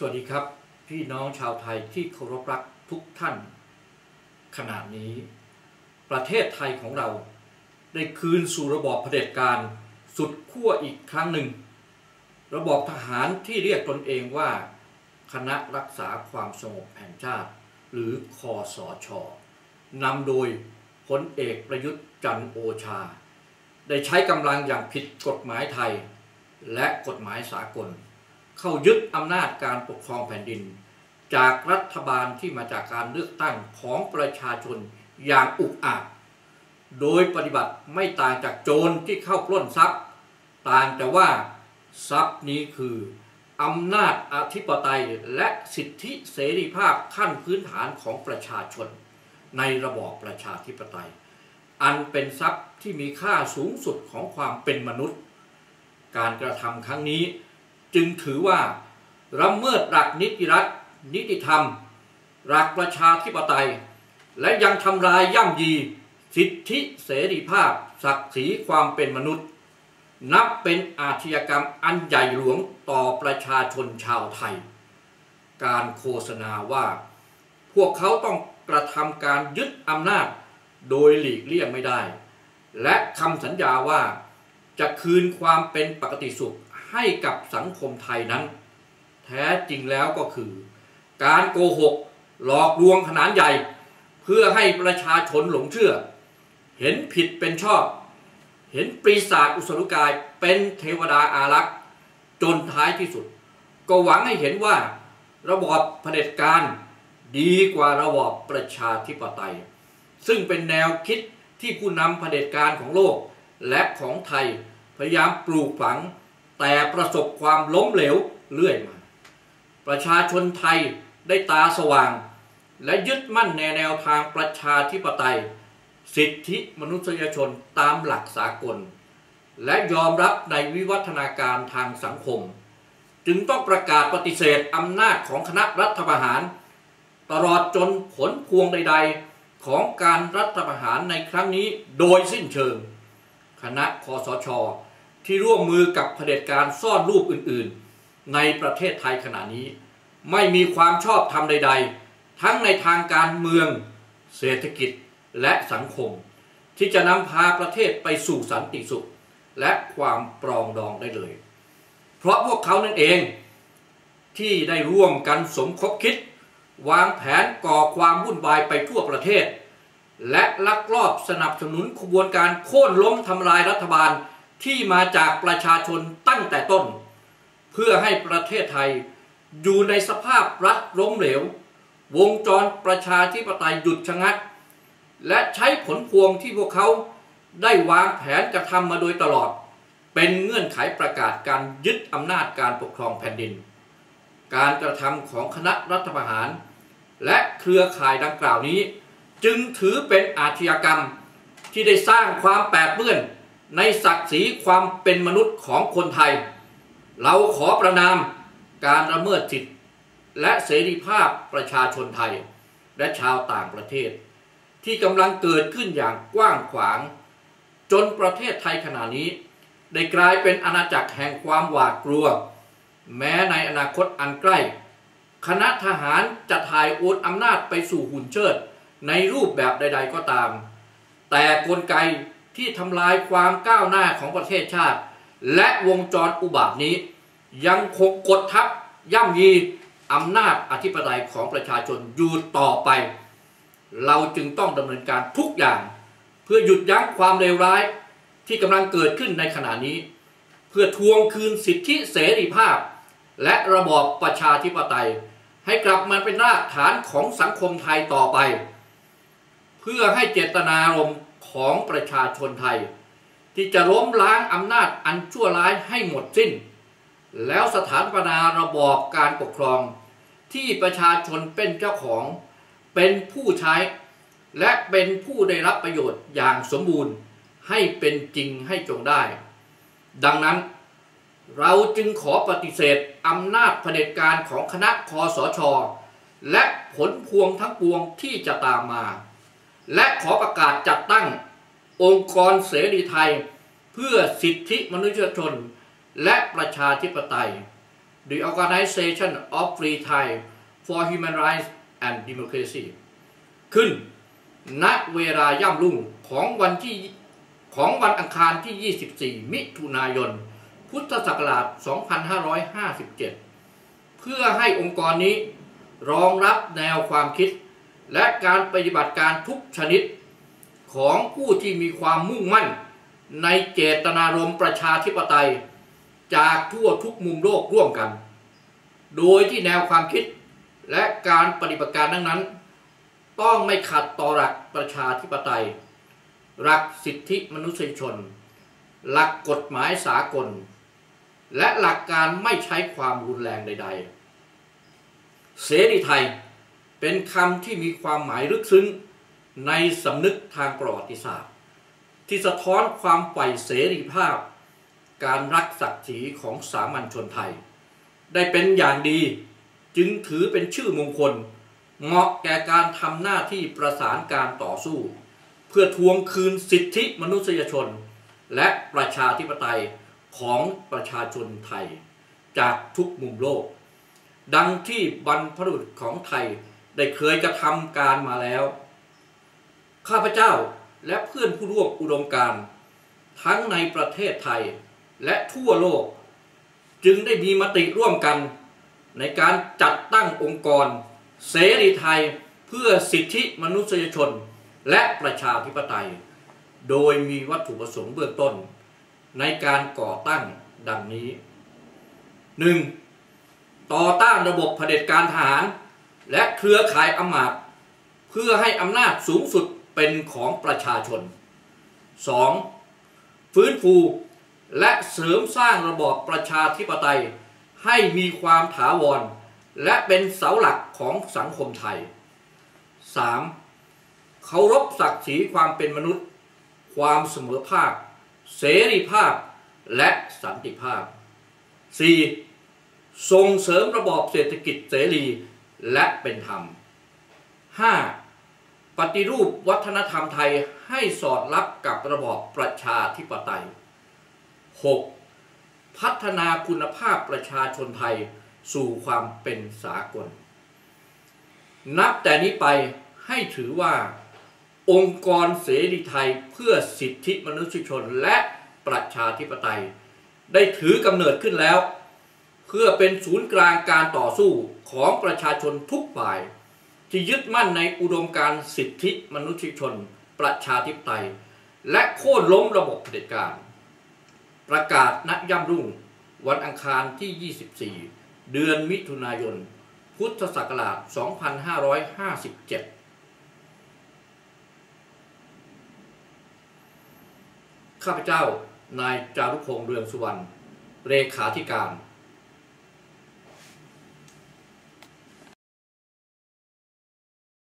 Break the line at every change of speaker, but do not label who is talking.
สวัสดีครับ พี่น้องชาวไทยที่เคารพรักทุกท่าน ขณะนี้ ประเทศไทยของเรา ได้คืนสู่ระบอบเผด็จการสุดขั้วอีกครั้งหนึ่ง ระบอบทหารที่เรียกตนเองว่า คณะรักษาความสงบแห่งชาติ หรือคอสอชอนำโดยพลเอกประยุทธ์จันโอชา ได้ใช้กำลังอย่างผิดกฎหมายไทย และกฎหมายสากล เข้ายึดอำนาจการปกครองแผ่นดิน จากรัฐบาลที่มาจากการเลือกตั้งของประชาชนอย่างอุกอาจ โดยปฏิบัติไม่ต่างจากโจรที่เข้าปล้นทรัพย์ ต่างแต่ว่าทรัพย์นี้คืออำนาจอธิปไตยและสิทธิเสรีภาพขั้นพื้นฐานของประชาชน ในระบอบประชาธิปไตย อันเป็นทรัพย์ที่มีค่าสูงสุดของความเป็นมนุษย์ การกระทำครั้งนี้ จึงถือว่าละเมิดหลักนิติรัฐ นิติธรรม หลักประชาธิปไตย และยังทำลายย่ำยี สิทธิเสรีภาพ ศักดิ์ศรีความเป็นมนุษย์ นับเป็นอาชญากรรมอันใหญ่หลวงต่อประชาชนชาวไทย การโฆษณาว่า พวกเขาต้องกระทำการยึดอำนาจโดยหลีกเลี่ยงไม่ได้ และคำสัญญาว่าจะคืนความเป็นปกติสุข ให้กับสังคมไทยนั้น แท้จริงแล้วก็คือ การโกหกหลอกลวงขนาดใหญ่ เพื่อให้ประชาชนหลงเชื่อ เห็นผิดเป็นชอบ เห็นปีศาจอุสรุกายเป็นเทวดาอารักษ์จนท้ายที่สุด ก็หวังให้เห็นว่าระบอบเผด็จการดีกว่าระบอบประชาธิปไตย ซึ่งเป็นแนวคิดที่ผู้นำเผด็จการของโลก และของไทยพยายามปลูกฝัง แต่ประสบความล้มเหลวเรื่อยมา ประชาชนไทยได้ตาสว่าง และยึดมั่นในแนวทางประชาธิปไตย สิทธิมนุษยชนตามหลักสากล และยอมรับในวิวัฒนาการทางสังคม จึงต้องประกาศปฏิเสธอำนาจของคณะรัฐประหาร ตลอดจนผลพวงใด ๆ ของการรัฐประหารในครั้งนี้โดยสิ้นเชิง คณะคอสช ที่ร่วมมือกับเผด็จการซ่อนรูปอื่นๆ ในประเทศไทยขณะนี้ ไม่มีความชอบธรรมใด ๆ ทั้งในทางการเมือง เศรษฐกิจและสังคม ที่จะนำพาประเทศไปสู่สันติสุข และความปรองดองได้เลย เพราะพวกเขานั่นเองที่ได้ร่วมกันสมคบคิด วางแผนก่อความวุ่นวายไปทั่วประเทศ และลักลอบสนับสนุนขบวนการโค่นล้มทำลายรัฐบาล ที่มาจากประชาชนตั้งแต่ต้น เพื่อให้ประเทศไทยอยู่ในสภาพรัฐล้มเหลว วงจรประชาธิปไตยหยุดชะงัก และใช้ผลพวงที่พวกเขาได้วางแผนกระทำมาโดยตลอด เป็นเงื่อนไขประกาศการยึดอำนาจการปกครองแผ่นดิน การกระทำของคณะรัฐประหาร และเครือข่ายดังกล่าวนี้ จึงถือเป็นอาชญากรรมที่ได้สร้างความแปดเปื้อน ในศักดิ์ศรีความเป็นมนุษย์ของคนไทย เราขอประนามการละเมิดสิทธิและเสรีภาพประชาชนไทย และชาวต่างประเทศ ที่กำลังเกิดขึ้นอย่างกว้างขวาง จนประเทศไทยขณะนี้ ได้กลายเป็นอาณาจักรแห่งความหวาดกลัว แม้ในอนาคตอันใกล้ คณะทหารจะถ่ายโอนอำนาจไปสู่หุ่นเชิด ในรูปแบบใด ๆก็ตาม แต่กลไก ที่ทำลายความก้าวหน้าของประเทศชาติ และวงจรอุบาทนี้ ยังคงกดทับย่ำยีอำนาจอธิปไตยของประชาชนอยู่ต่อไป เราจึงต้องดำเนินการทุกอย่าง เพื่อหยุดยั้งความเลวร้ายที่กำลังเกิดขึ้นในขณะนี้ เพื่อทวงคืนสิทธิเสรีภาพ และระบอบประชาธิปไตย ให้กลับมาเป็นรากฐานของสังคมไทยต่อไป เพื่อให้เจตนารมณ์ ของประชาชนไทย ที่จะล้มล้างอำนาจอันชั่วร้ายให้หมดสิ้น แล้วสถานปนาระบอบการปกครอง ที่ประชาชนเป็นเจ้าของ เป็นผู้ใช้ และเป็นผู้ได้รับประโยชน์อย่างสมบูรณ์ให้เป็นจริงให้จงได้ ดังนั้น เราจึงขอปฏิเสธอำนาจเผด็จการของคณะคอสช และผลพวงทั้งปวงที่จะตามมา และขอประกาศจัดตั้งองค์กรเสรีไทย เพื่อสิทธิมนุษยชน และประชาธิปไตย the Organization of Free Thai for Human Rights and Democracy ขึ้นณเวลาย่ำรุ่งของวันที่ของวันอังคารที่ 24 มิถุนายน พุทธศักราช 2557 เพื่อให้องค์กรนี้รองรับแนวความคิด และการปฏิบัติการทุกชนิดของผู้ที่มีความมุ่งมั่น ในเจตนารมณ์ประชาธิปไตย จากทั่วทุกมุมโลกร่วมกัน โดยที่แนวความคิดและการปฏิบัติการดังนั้น ต้องไม่ขัดต่อหลักประชาธิปไตย หลักสิทธิมนุษยชน หลักกฎหมายสากล และหลักการไม่ใช้ความรุนแรงใด ๆ เสรีไทย เป็นคำที่มีความหมายลึกซึ้งในสำนึกทางประวัติศาสตร์ ที่สะท้อนความใฝ่เสรีภาพ การรักศักดิ์ศรีของสามัญชนไทย ได้เป็นอย่างดีจึงถือเป็นชื่อมงคล เหมาะแก่การทำหน้าที่ประสานการต่อสู้ เพื่อทวงคืนสิทธิมนุษยชน และประชาธิปไตยของประชาชนไทย จากทุกมุมโลก ดังที่บรรพบุรุษของไทย ได้เคยกระทำการมาแล้ว ข้าพเจ้าและเพื่อนผู้ร่วมอุดมการทั้งในประเทศไทยและทั่วโลก จึงได้มีมติร่วมกัน ในการจัดตั้งองค์กร เสรีไทยเพื่อสิทธิมนุษยชนและประชาธิปไตย โดยมีวัตถุประสงค์เบื้องต้น ในการก่อตั้งดังนี้ 1. ต่อต้านระบบเผด็จการทหาร และเครือข่ายอำมาตย์เพื่อให้อำนาจสูงสุดเป็นของประชาชน 2. ฟื้นฟูและเสริมสร้างระบอบประชาธิปไตย ให้มีความถาวร และเป็นเสาหลักของสังคมไทย 3. เคารพศักดิ์ศรีความเป็นมนุษย์ ความเสมอภาค เสรีภาพ และสันติภาพ 4. ส่งเสริมระบอบเศรษฐกิจเสรี และเป็นธรรม 5. ปฏิรูปวัฒนธรรมไทยให้สอดรับกับระบอบประชาธิปไตย 6. พัฒนาคุณภาพประชาชนไทยสู่ความเป็นสากล นับแต่นี้ไปให้ถือว่า องค์กรเสรีไทยเพื่อสิทธิมนุษยชนและประชาธิปไตย ได้ถือกำเนิดขึ้นแล้ว เพื่อเป็นศูนย์กลางการต่อสู้ของประชาชนทุกฝ่าย ที่ยึดมั่นในอุดมการสิทธิมนุษยชน ประชาธิปไตย และโค่นล้มระบบเผด็จการ ประกาศนักย่ำรุ่ง วันอังคารที่ 24 เดือนมิถุนายน พุทธศักราช 2557ข้าพเจ้า นายจารุพงษ์เรืองสุวรรณ เลขาธิการ